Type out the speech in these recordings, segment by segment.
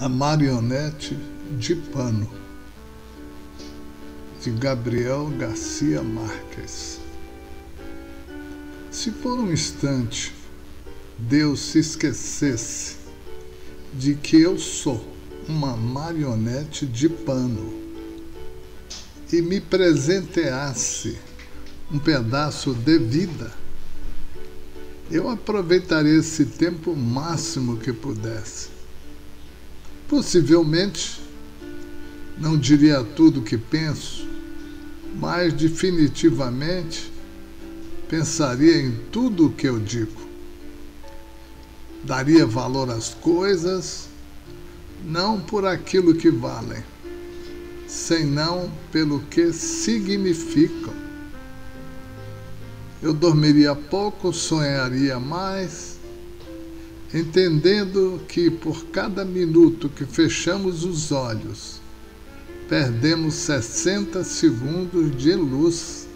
A Marionete de Pano, de Gabriel Garcia Marques. Se por um instante Deus se esquecesse de que eu sou uma marionete de pano e me presenteasse um pedaço de vida, eu aproveitaria esse tempo o máximo que pudesse Possivelmente não diria tudo o que penso, mas definitivamente pensaria em tudo o que eu digo. Daria valor às coisas, não por aquilo que valem, senão pelo que significam. Eu dormiria pouco, sonharia mais, entendendo que por cada minuto que fechamos os olhos, perdemos 60 segundos de luz.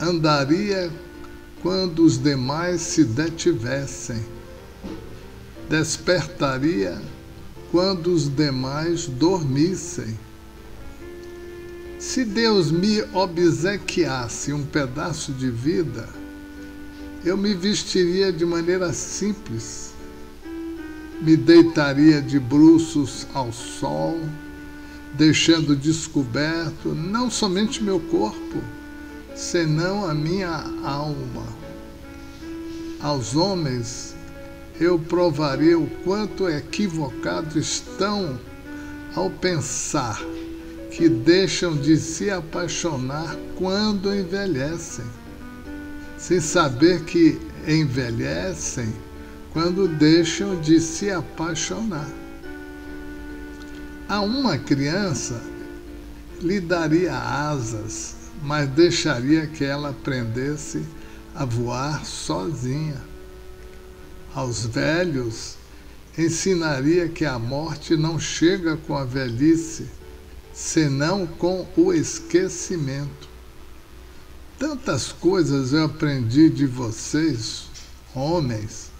Andaria quando os demais se detivessem. Despertaria quando os demais dormissem. Se Deus me obsequiasse um pedaço de vida, eu me vestiria de maneira simples, me deitaria de bruços ao sol, deixando descoberto não somente meu corpo, senão a minha alma. Aos homens eu provaria o quanto equivocados estão ao pensar que deixam de se apaixonar quando envelhecem sem saber que envelhecem quando deixam de se apaixonar. A uma criança lhe daria asas, mas deixaria que ela aprendesse a voar sozinha. Aos velhos, ensinaria que a morte não chega com a velhice, senão com o esquecimento. Tantas coisas eu aprendi de vocês, homens.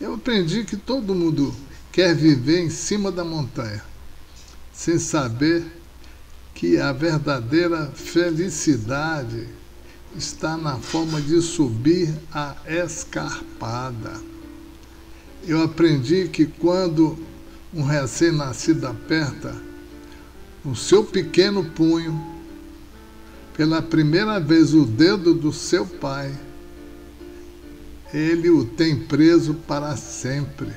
Eu aprendi que todo mundo quer viver em cima da montanha, sem saber que a verdadeira felicidade está na forma de subir a escarpada. Eu aprendi que quando um recém-nascido aperta o seu pequeno punho pela primeira vez o dedo do seu pai, ele o tem preso para sempre.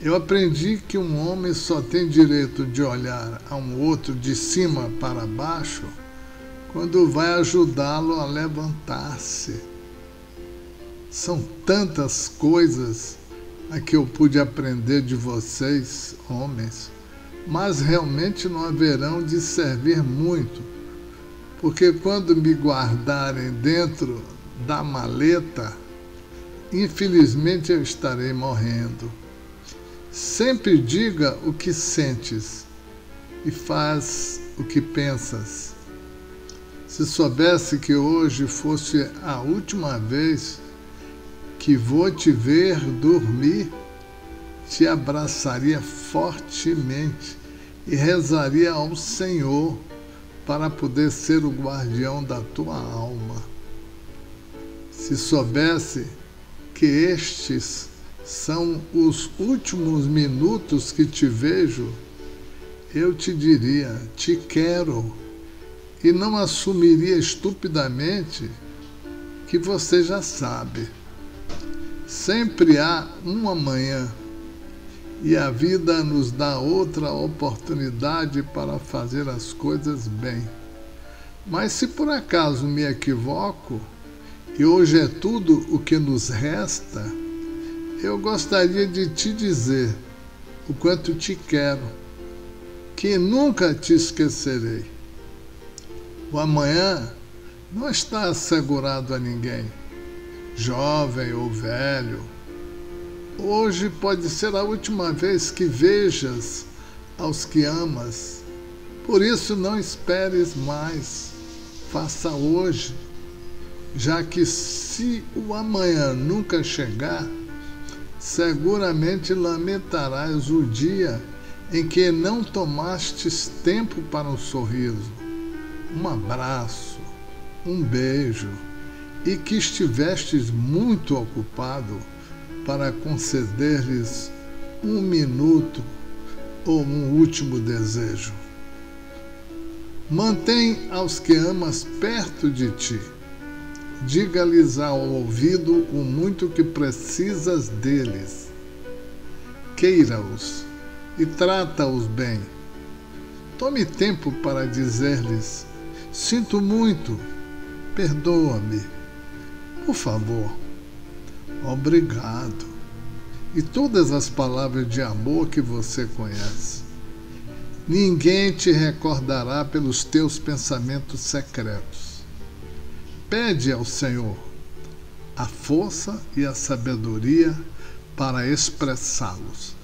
Eu aprendi que um homem só tem direito de olhar a um outro de cima para baixo quando vai ajudá-lo a levantar-se. São tantas coisas a que eu pude aprender de vocês, homens, mas realmente não haverão de servir muito porque quando me guardarem dentro da maleta, infelizmente eu estarei morrendo. Sempre diga o que sentes e faz o que pensas. Se soubesse que hoje fosse a última vez que vou te ver dormir, te abraçaria fortemente e rezaria ao Senhor para poder ser o guardião da tua alma. Se soubesse que estes são os últimos minutos que te vejo, eu te diria: te quero, e não assumiria estupidamente que você já sabe. Sempre há um amanhã e a vida nos dá outra oportunidade para fazer as coisas bem. Mas se por acaso me equivoco, e hoje é tudo o que nos resta, eu gostaria de te dizer o quanto te quero, que nunca te esquecerei. O amanhã não está assegurado a ninguém, jovem ou velho Hoje pode ser a última vez que vejas aos que amas. Por isso não esperes mais. Faça hoje, já que se o amanhã nunca chegar, seguramente lamentarás o dia em que não tomastes tempo para um sorriso, um abraço, um beijo, e que estivestes muito ocupado para conceder-lhes um minuto ou um último desejo. Mantém aos que amas perto de ti. Diga-lhes ao ouvido o muito que precisas deles. Queira-os e trata-os bem. Tome tempo para dizer-lhes: Sinto muito, perdoa-me, por favor, obrigado. E todas as palavras de amor que você conhece. Ninguém te recordará pelos teus pensamentos secretos. Pede ao Senhor a força e a sabedoria para expressá-los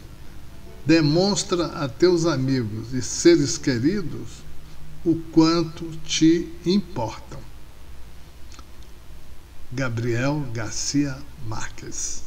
demonstra a teus amigos e seres queridos o quanto te importam. Gabriel Garcia Marques